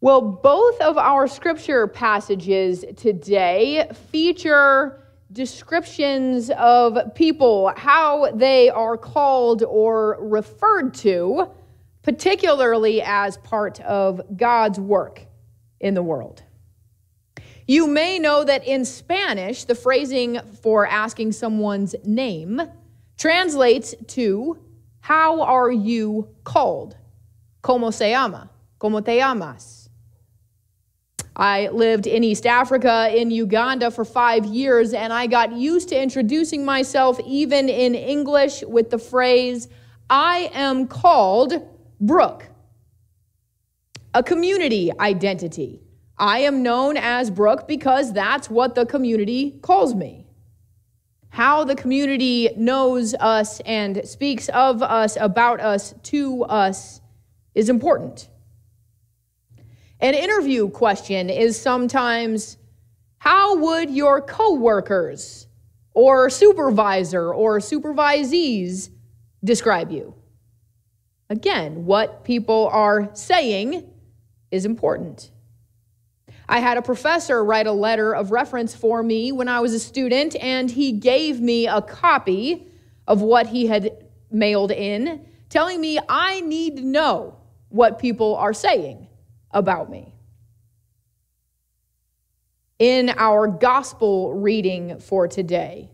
Well, both of our scripture passages today feature descriptions of people, how they are called or referred to, particularly as part of God's work in the world. You may know that in Spanish, the phrasing for asking someone's name translates to, How are you called? ¿Cómo se llama? ¿Cómo te llamas? I lived in East Africa, in Uganda, for five years, and I got used to introducing myself even in English with the phrase, I am called Brooke. A community identity. I am known as Brooke because that's what the community calls me. How the community knows us and speaks of us, about us, to us is important. An interview question is sometimes how would your coworkers or supervisor or supervisees describe you? Again, what people are saying is important. I had a professor write a letter of reference for me when I was a student, and he gave me a copy of what he had mailed in, telling me I need to know what people are saying about me. In our gospel reading for today,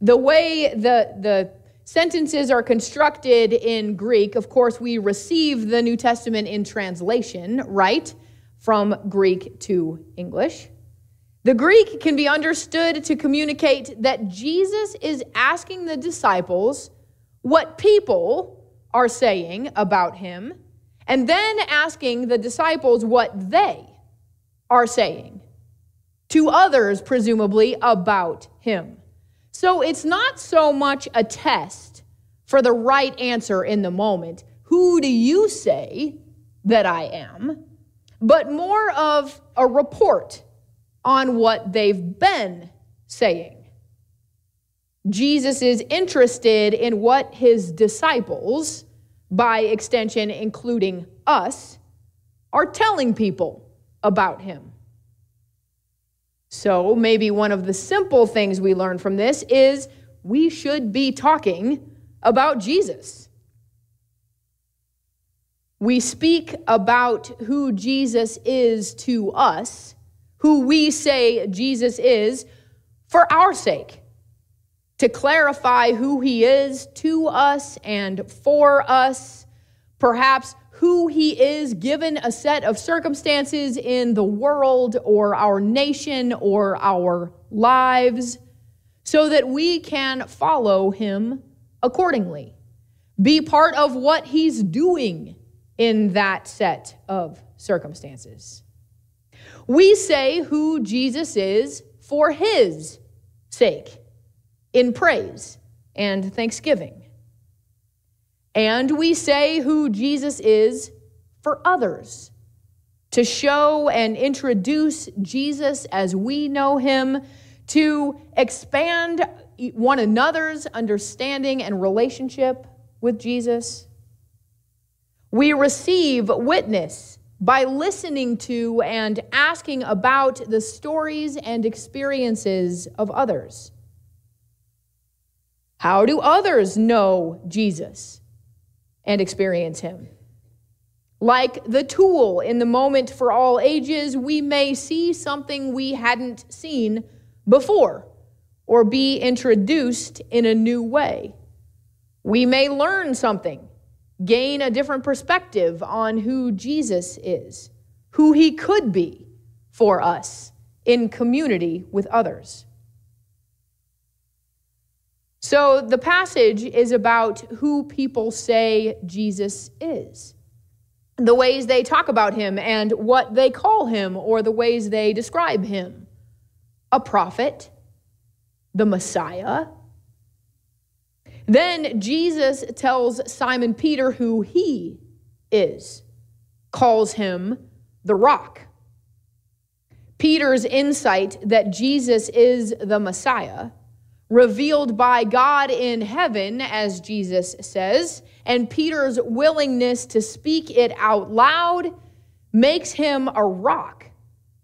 the way the, the sentences are constructed in Greek, of course, we receive the New Testament in translation, right? from Greek to English. The Greek can be understood to communicate that Jesus is asking the disciples what people are saying about him, and then asking the disciples what they are saying to others, presumably, about him. So it's not so much a test for the right answer in the moment. Who do you say that I am? but more of a report on what they've been saying. Jesus is interested in what his disciples, by extension, including us, are telling people about him. So, maybe one of the simple things we learn from this is we should be talking about Jesus. We speak about who Jesus is to us, who we say Jesus is, for our sake, to clarify who he is to us and for us, perhaps who he is given a set of circumstances in the world or our nation or our lives, so that we can follow him accordingly. Be part of what he's doing in that set of circumstances. We say who Jesus is for his sake, in praise and thanksgiving. And we say who Jesus is for others, to show and introduce Jesus as we know him, to expand one another's understanding and relationship with Jesus we receive witness by listening to and asking about the stories and experiences of others. How do others know Jesus and experience him? Like the tool in the moment for all ages, we may see something we hadn't seen before or be introduced in a new way. We may learn something gain a different perspective on who Jesus is, who he could be for us in community with others. So the passage is about who people say Jesus is, the ways they talk about him and what they call him or the ways they describe him. A prophet, the Messiah, then Jesus tells Simon Peter who he is, calls him the rock. Peter's insight that Jesus is the Messiah, revealed by God in heaven, as Jesus says, and Peter's willingness to speak it out loud makes him a rock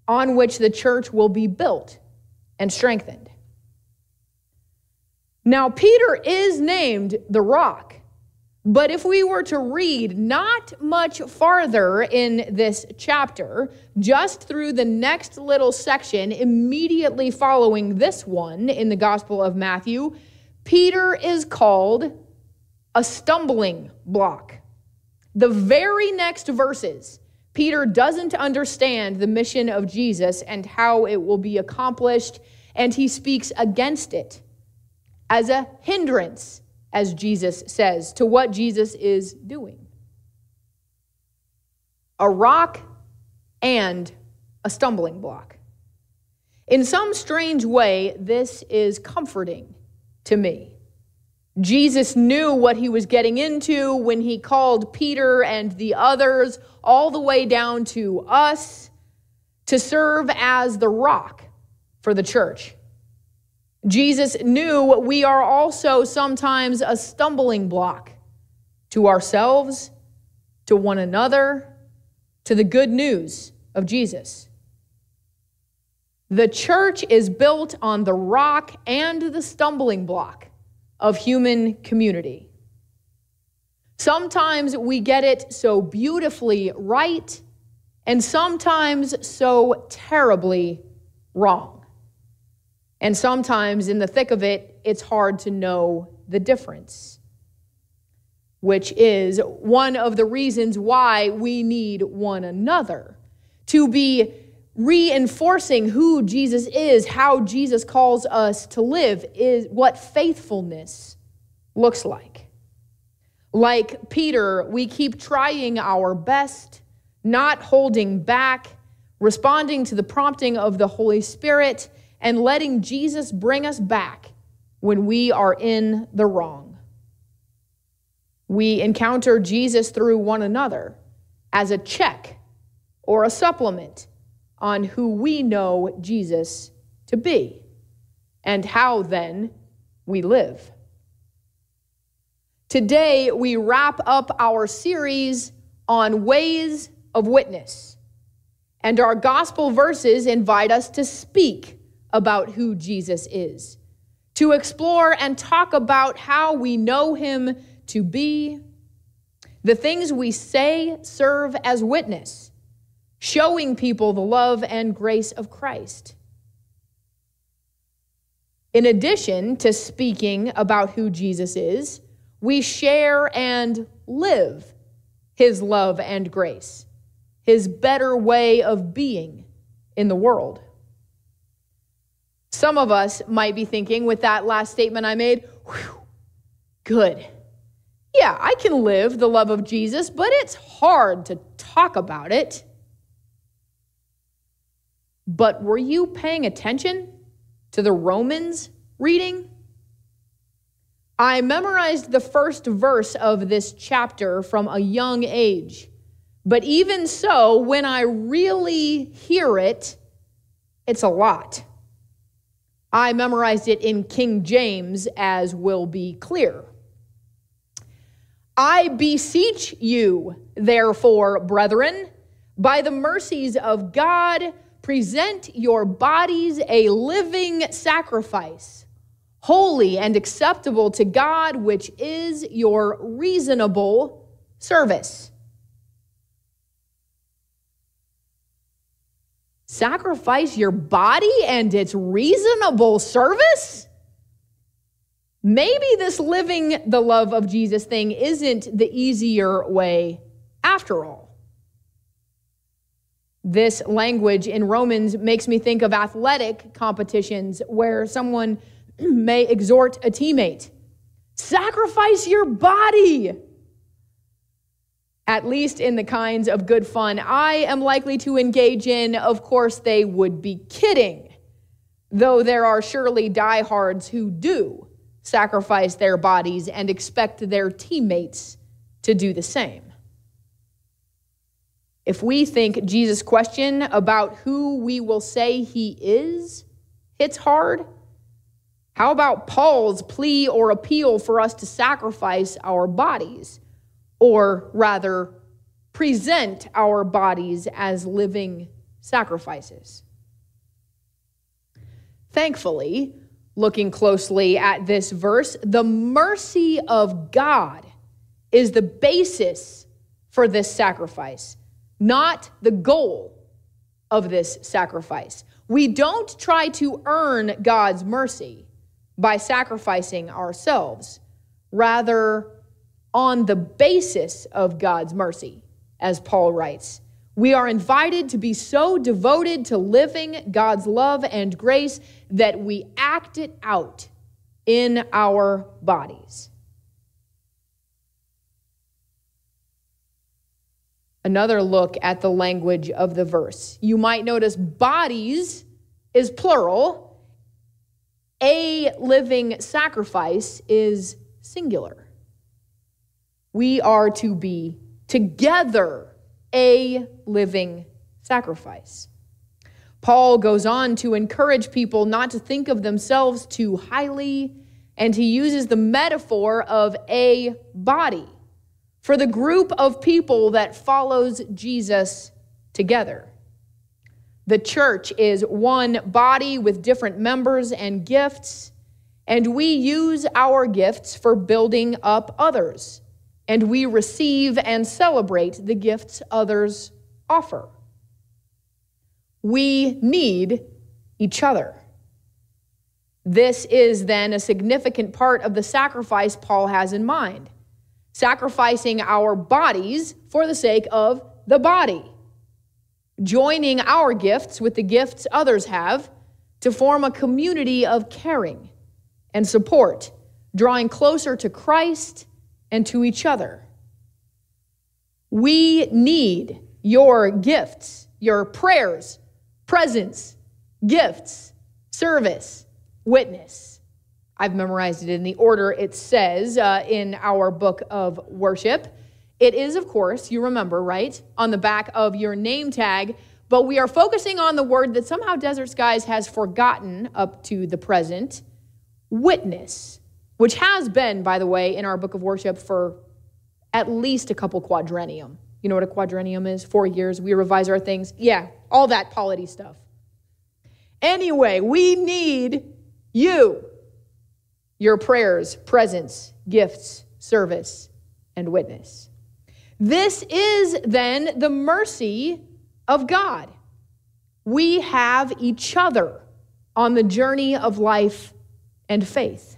on which the church will be built and strengthened. Now, Peter is named the rock, but if we were to read not much farther in this chapter, just through the next little section immediately following this one in the Gospel of Matthew, Peter is called a stumbling block. The very next verses, Peter doesn't understand the mission of Jesus and how it will be accomplished, and he speaks against it as a hindrance, as Jesus says, to what Jesus is doing. A rock and a stumbling block. In some strange way, this is comforting to me. Jesus knew what he was getting into when he called Peter and the others all the way down to us to serve as the rock for the church. Jesus knew we are also sometimes a stumbling block to ourselves, to one another, to the good news of Jesus. The church is built on the rock and the stumbling block of human community. Sometimes we get it so beautifully right, and sometimes so terribly wrong. And sometimes in the thick of it, it's hard to know the difference, which is one of the reasons why we need one another to be reinforcing who Jesus is, how Jesus calls us to live, is what faithfulness looks like. Like Peter, we keep trying our best, not holding back, responding to the prompting of the Holy Spirit and letting Jesus bring us back when we are in the wrong. We encounter Jesus through one another as a check or a supplement on who we know Jesus to be and how then we live. Today, we wrap up our series on ways of witness, and our gospel verses invite us to speak about who Jesus is, to explore and talk about how we know him to be. The things we say serve as witness, showing people the love and grace of Christ. In addition to speaking about who Jesus is, we share and live his love and grace, his better way of being in the world. Some of us might be thinking with that last statement I made, good. Yeah, I can live the love of Jesus, but it's hard to talk about it. But were you paying attention to the Romans reading? I memorized the first verse of this chapter from a young age. But even so, when I really hear it, it's a lot. I memorized it in King James, as will be clear. I beseech you, therefore, brethren, by the mercies of God, present your bodies a living sacrifice, holy and acceptable to God, which is your reasonable service. Sacrifice your body and its reasonable service? Maybe this living the love of Jesus thing isn't the easier way after all. This language in Romans makes me think of athletic competitions where someone may exhort a teammate sacrifice your body at least in the kinds of good fun I am likely to engage in, of course, they would be kidding. Though there are surely diehards who do sacrifice their bodies and expect their teammates to do the same. If we think Jesus' question about who we will say he is hits hard, how about Paul's plea or appeal for us to sacrifice our bodies? Or rather, present our bodies as living sacrifices. Thankfully, looking closely at this verse, the mercy of God is the basis for this sacrifice, not the goal of this sacrifice. We don't try to earn God's mercy by sacrificing ourselves, rather, on the basis of God's mercy, as Paul writes. We are invited to be so devoted to living God's love and grace that we act it out in our bodies. Another look at the language of the verse. You might notice bodies is plural, a living sacrifice is singular. We are to be together a living sacrifice. Paul goes on to encourage people not to think of themselves too highly, and he uses the metaphor of a body for the group of people that follows Jesus together. The church is one body with different members and gifts, and we use our gifts for building up others and we receive and celebrate the gifts others offer. We need each other. This is then a significant part of the sacrifice Paul has in mind sacrificing our bodies for the sake of the body, joining our gifts with the gifts others have to form a community of caring and support, drawing closer to Christ and to each other. We need your gifts, your prayers, presence, gifts, service, witness. I've memorized it in the order it says uh, in our book of worship. It is, of course, you remember, right, on the back of your name tag, but we are focusing on the word that somehow Desert Skies has forgotten up to the present witness which has been, by the way, in our book of worship for at least a couple quadrennium. You know what a quadrennium is? Four years. We revise our things. Yeah, all that polity stuff. Anyway, we need you, your prayers, presence, gifts, service, and witness. This is then the mercy of God. We have each other on the journey of life and faith.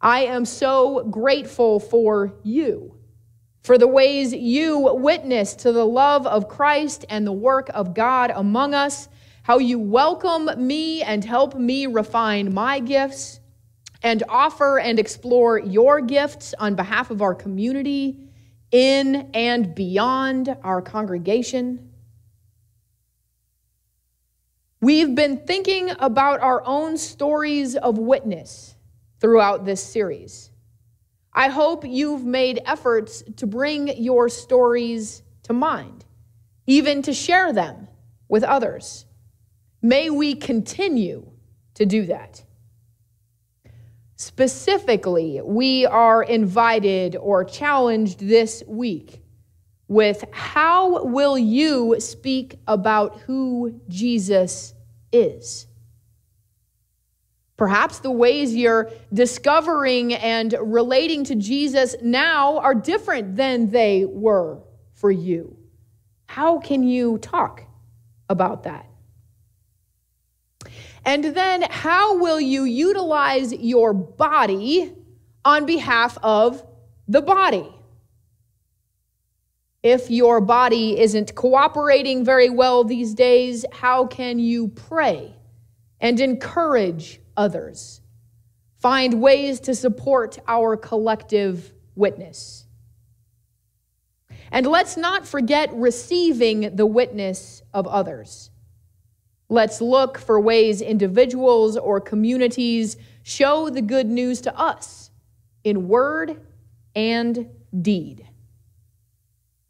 I am so grateful for you, for the ways you witness to the love of Christ and the work of God among us, how you welcome me and help me refine my gifts and offer and explore your gifts on behalf of our community in and beyond our congregation. We've been thinking about our own stories of witness throughout this series. I hope you've made efforts to bring your stories to mind, even to share them with others. May we continue to do that. Specifically, we are invited or challenged this week with how will you speak about who Jesus is? Perhaps the ways you're discovering and relating to Jesus now are different than they were for you. How can you talk about that? And then, how will you utilize your body on behalf of the body? If your body isn't cooperating very well these days, how can you pray and encourage others. Find ways to support our collective witness. And let's not forget receiving the witness of others. Let's look for ways individuals or communities show the good news to us in word and deed.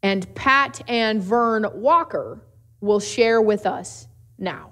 And Pat and Vern Walker will share with us now.